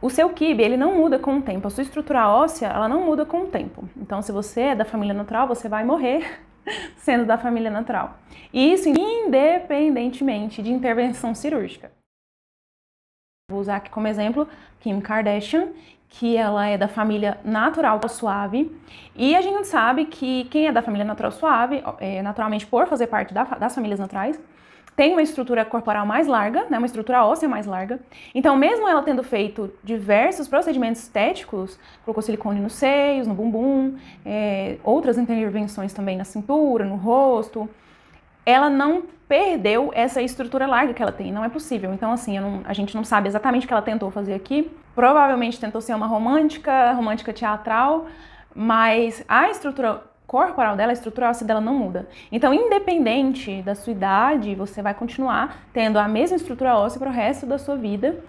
O seu kibe, ele não muda com o tempo. A sua estrutura óssea, ela não muda com o tempo. Então, se você é da família natural, você vai morrer sendo da família natural. E isso independentemente de intervenção cirúrgica. Vou usar aqui como exemplo Kim Kardashian, que ela é da família natural suave. E a gente sabe que quem é da família natural suave, é, naturalmente por fazer parte da, das famílias naturais, tem uma estrutura corporal mais larga, né, uma estrutura óssea mais larga. Então, mesmo ela tendo feito diversos procedimentos estéticos, colocou silicone nos seios, no bumbum, é, outras intervenções também na cintura, no rosto, ela não perdeu essa estrutura larga que ela tem, não é possível. Então, assim, não, a gente não sabe exatamente o que ela tentou fazer aqui. Provavelmente tentou ser uma romântica, romântica teatral, mas a estrutura corporal dela, a estrutura óssea dela não muda. Então, independente da sua idade, você vai continuar tendo a mesma estrutura óssea para o resto da sua vida.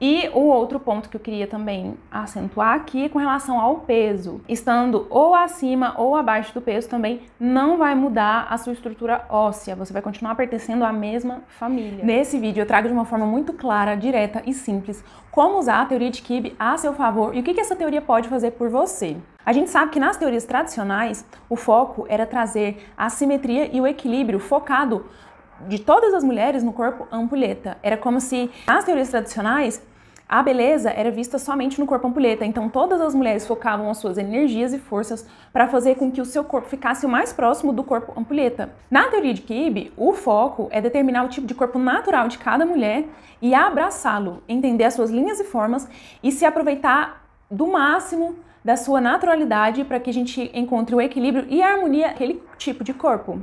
E o outro ponto que eu queria também acentuar aqui é com relação ao peso. Estando ou acima ou abaixo do peso também não vai mudar a sua estrutura óssea, você vai continuar pertencendo à mesma família. Nesse vídeo eu trago de uma forma muito clara, direta e simples como usar a teoria de Kibbe a seu favor e o que essa teoria pode fazer por você. A gente sabe que nas teorias tradicionais o foco era trazer a simetria e o equilíbrio focado de todas as mulheres no corpo ampulheta. Era como se nas teorias tradicionais a beleza era vista somente no corpo ampulheta, então todas as mulheres focavam as suas energias e forças para fazer com que o seu corpo ficasse o mais próximo do corpo ampulheta. Na teoria de Kibbe, o foco é determinar o tipo de corpo natural de cada mulher e abraçá-lo, entender as suas linhas e formas e se aproveitar do máximo da sua naturalidade para que a gente encontre o equilíbrio e a harmonia aquele tipo de corpo,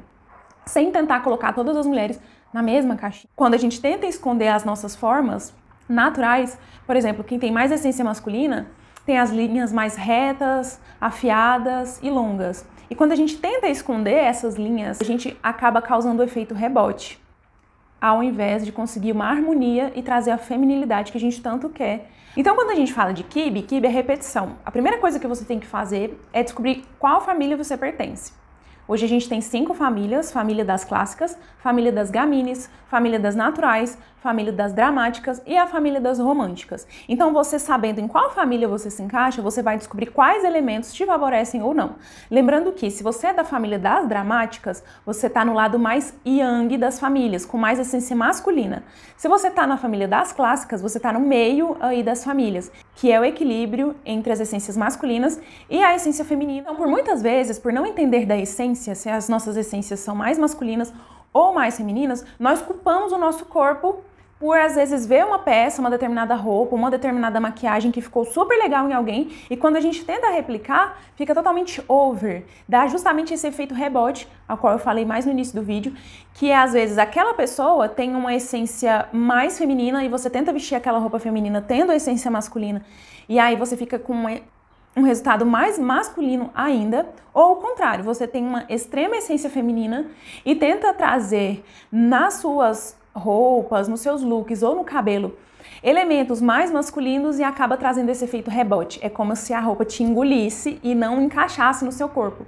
sem tentar colocar todas as mulheres na mesma caixinha. Quando a gente tenta esconder as nossas formas, naturais, por exemplo, quem tem mais essência masculina tem as linhas mais retas, afiadas e longas. E quando a gente tenta esconder essas linhas, a gente acaba causando o efeito rebote, ao invés de conseguir uma harmonia e trazer a feminilidade que a gente tanto quer. Então, quando a gente fala de kibe, kibe é repetição. A primeira coisa que você tem que fazer é descobrir qual família você pertence. Hoje a gente tem cinco famílias: família das clássicas, família das gamines, família das naturais, família das dramáticas e a família das românticas. Então, você sabendo em qual família você se encaixa, você vai descobrir quais elementos te favorecem ou não. Lembrando que se você é da família das dramáticas, você está no lado mais yang das famílias, com mais essência masculina. Se você está na família das clássicas, você está no meio aí das famílias, que é o equilíbrio entre as essências masculinas e a essência feminina. Então, por muitas vezes, por não entender da essência, se as nossas essências são mais masculinas ou mais femininas, nós culpamos o nosso corpo por às vezes ver uma peça, uma determinada roupa, uma determinada maquiagem que ficou super legal em alguém e quando a gente tenta replicar, fica totalmente over. Dá justamente esse efeito rebote, ao qual eu falei mais no início do vídeo, que é às vezes aquela pessoa tem uma essência mais feminina e você tenta vestir aquela roupa feminina tendo a essência masculina e aí você fica com um resultado mais masculino ainda, ou o contrário, você tem uma extrema essência feminina e tenta trazer nas suas roupas, nos seus looks ou no cabelo elementos mais masculinos e acaba trazendo esse efeito rebote. É como se a roupa te engolisse e não encaixasse no seu corpo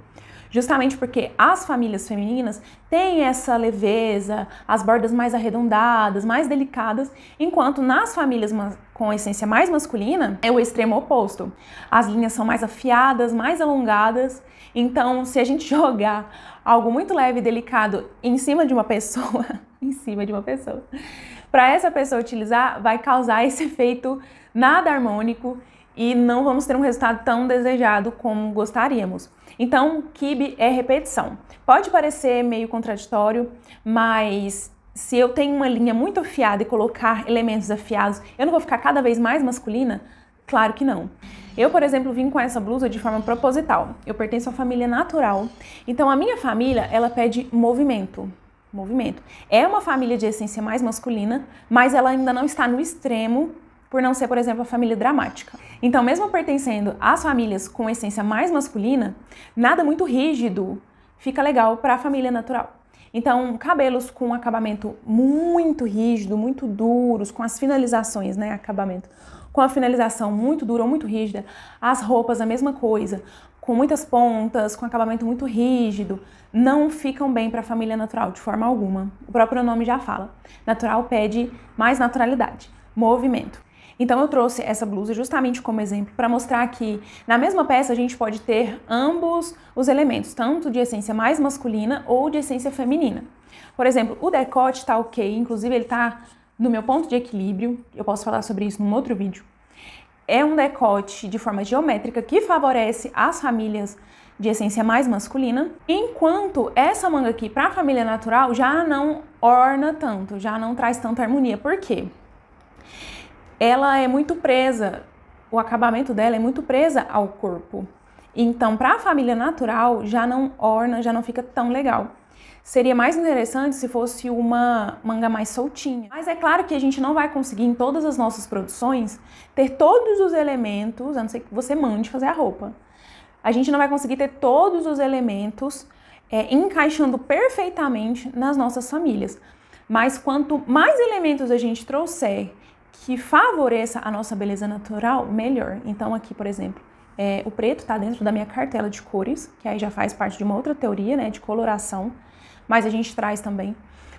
justamente porque as famílias femininas têm essa leveza, as bordas mais arredondadas, mais delicadas, enquanto nas famílias com essência mais masculina é o extremo oposto. As linhas são mais afiadas, mais alongadas. Então, se a gente jogar algo muito leve e delicado em cima de uma pessoa, em cima de uma pessoa, para essa pessoa utilizar, vai causar esse efeito nada harmônico e não vamos ter um resultado tão desejado como gostaríamos. Então, kibe é repetição. Pode parecer meio contraditório, mas se eu tenho uma linha muito afiada e colocar elementos afiados, eu não vou ficar cada vez mais masculina? Claro que não. Eu, por exemplo, vim com essa blusa de forma proposital. Eu pertenço à família natural. Então, a minha família, ela pede movimento. Movimento. É uma família de essência mais masculina, mas ela ainda não está no extremo por não ser, por exemplo, a família dramática. Então, mesmo pertencendo às famílias com essência mais masculina, nada muito rígido fica legal para a família natural. Então, cabelos com acabamento muito rígido, muito duros, com as finalizações, né, acabamento, com a finalização muito dura ou muito rígida, as roupas a mesma coisa, com muitas pontas, com acabamento muito rígido, não ficam bem para a família natural de forma alguma. O próprio nome já fala. Natural pede mais naturalidade, movimento. Então eu trouxe essa blusa justamente como exemplo para mostrar que na mesma peça a gente pode ter ambos os elementos, tanto de essência mais masculina ou de essência feminina. Por exemplo, o decote está ok, inclusive ele está no meu ponto de equilíbrio, eu posso falar sobre isso num outro vídeo. É um decote de forma geométrica que favorece as famílias de essência mais masculina, enquanto essa manga aqui para a família natural já não orna tanto, já não traz tanta harmonia. Por quê? Ela é muito presa, o acabamento dela é muito presa ao corpo. Então, para a família natural, já não orna, já não fica tão legal. Seria mais interessante se fosse uma manga mais soltinha. Mas é claro que a gente não vai conseguir em todas as nossas produções ter todos os elementos, a não ser que você mande fazer a roupa. A gente não vai conseguir ter todos os elementos é, encaixando perfeitamente nas nossas famílias. Mas quanto mais elementos a gente trouxer que favoreça a nossa beleza natural, melhor. Então aqui, por exemplo, é, o preto está dentro da minha cartela de cores, que aí já faz parte de uma outra teoria, né, de coloração mas a gente traz também.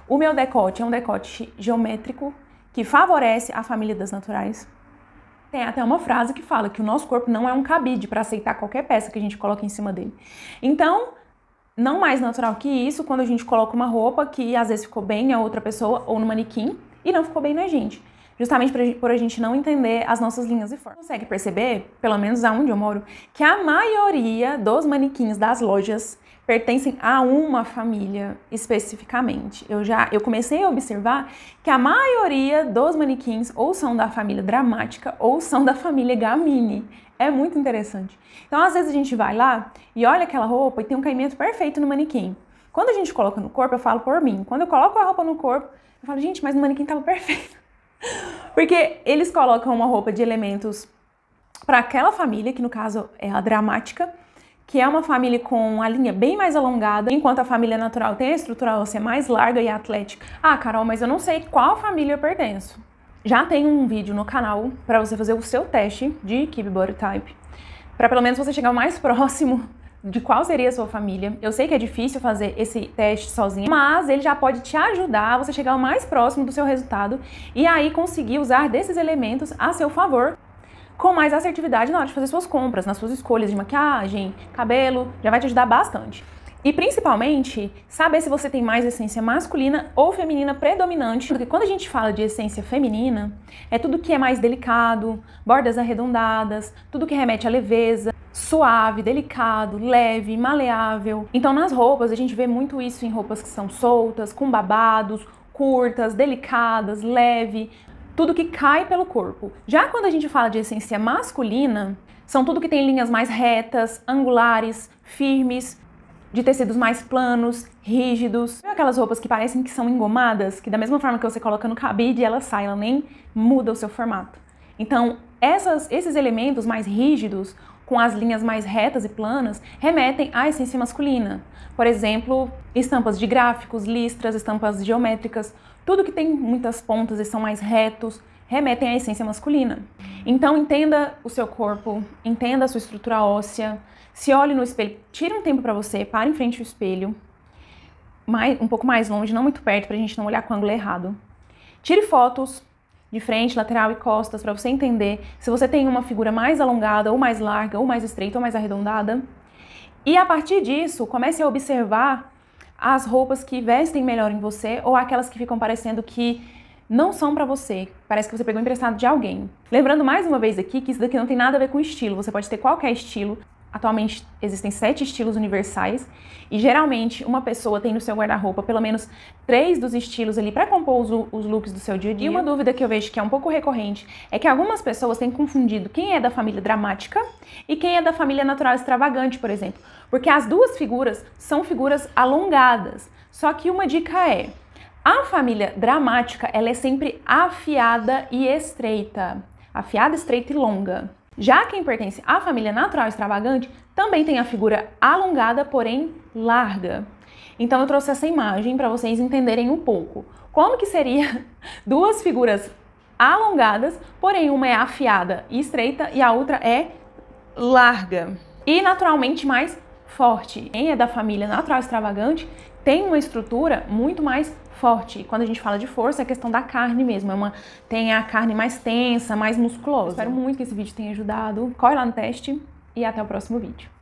O meu decote é um decote geométrico que favorece a família das naturais. Tem até uma frase que fala que o nosso corpo não é um cabide para aceitar qualquer peça que a gente coloque em cima dele. Então, não mais natural que isso quando a gente coloca uma roupa que às vezes ficou bem na outra pessoa ou no manequim e não ficou bem na gente. Justamente por a gente não entender as nossas linhas e formas. Consegue perceber, pelo menos aonde eu moro, que a maioria dos manequins das lojas pertencem a uma família especificamente. Eu já eu comecei a observar que a maioria dos manequins ou são da família dramática ou são da família Gamini. É muito interessante. Então, às vezes a gente vai lá e olha aquela roupa e tem um caimento perfeito no manequim. Quando a gente coloca no corpo, eu falo por mim. Quando eu coloco a roupa no corpo, eu falo, gente, mas no manequim tava perfeito. Porque eles colocam uma roupa de elementos para aquela família, que no caso é a dramática, que é uma família com a linha bem mais alongada, enquanto a família natural tem a estrutura óssea mais larga e atlética. Ah, Carol, mas eu não sei qual família eu pertenço. Já tem um vídeo no canal para você fazer o seu teste de Keep Body Type, para pelo menos você chegar o mais próximo de qual seria a sua família. Eu sei que é difícil fazer esse teste sozinho, mas ele já pode te ajudar a você chegar o mais próximo do seu resultado e aí conseguir usar desses elementos a seu favor com mais assertividade na hora de fazer suas compras, nas suas escolhas de maquiagem, cabelo, já vai te ajudar bastante. E principalmente, saber se você tem mais essência masculina ou feminina predominante, porque quando a gente fala de essência feminina, é tudo que é mais delicado, bordas arredondadas, tudo que remete à leveza, suave, delicado, leve, maleável. Então, nas roupas, a gente vê muito isso em roupas que são soltas, com babados, curtas, delicadas, leve, tudo que cai pelo corpo. Já quando a gente fala de essência masculina, são tudo que tem linhas mais retas, angulares, firmes, de tecidos mais planos, rígidos. Aquelas roupas que parecem que são engomadas, que da mesma forma que você coloca no cabide, ela sai, ela nem muda o seu formato. Então, essas, esses elementos mais rígidos, com as linhas mais retas e planas, remetem à essência masculina. Por exemplo, estampas de gráficos, listras, estampas geométricas, tudo que tem muitas pontas e são mais retos, remetem à essência masculina. Então entenda o seu corpo, entenda a sua estrutura óssea, se olhe no espelho, tire um tempo para você, pare em frente ao espelho, mais, um pouco mais longe, não muito perto, para a gente não olhar com o ângulo errado. Tire fotos de frente, lateral e costas para você entender se você tem uma figura mais alongada, ou mais larga, ou mais estreita, ou mais arredondada. E a partir disso, comece a observar as roupas que vestem melhor em você ou aquelas que ficam parecendo que não são para você. Parece que você pegou emprestado de alguém. Lembrando mais uma vez aqui que isso daqui não tem nada a ver com estilo. Você pode ter qualquer estilo, Atualmente existem sete estilos universais e geralmente uma pessoa tem no seu guarda-roupa pelo menos três dos estilos ali para compor os, os, looks do seu dia a dia. E uma dúvida que eu vejo que é um pouco recorrente é que algumas pessoas têm confundido quem é da família dramática e quem é da família natural extravagante, por exemplo, porque as duas figuras são figuras alongadas. Só que uma dica é a família dramática ela é sempre afiada e estreita, afiada, estreita e longa. Já quem pertence à família natural extravagante também tem a figura alongada, porém larga. Então eu trouxe essa imagem para vocês entenderem um pouco. Como que seria duas figuras alongadas, porém uma é afiada e estreita e a outra é larga. E naturalmente mais forte. Quem é da família natural extravagante tem uma estrutura muito mais forte. Quando a gente fala de força, é questão da carne mesmo. É uma, tem a carne mais tensa, mais musculosa. espero muito que esse vídeo tenha ajudado. Corre lá no teste e até o próximo vídeo.